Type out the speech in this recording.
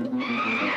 Música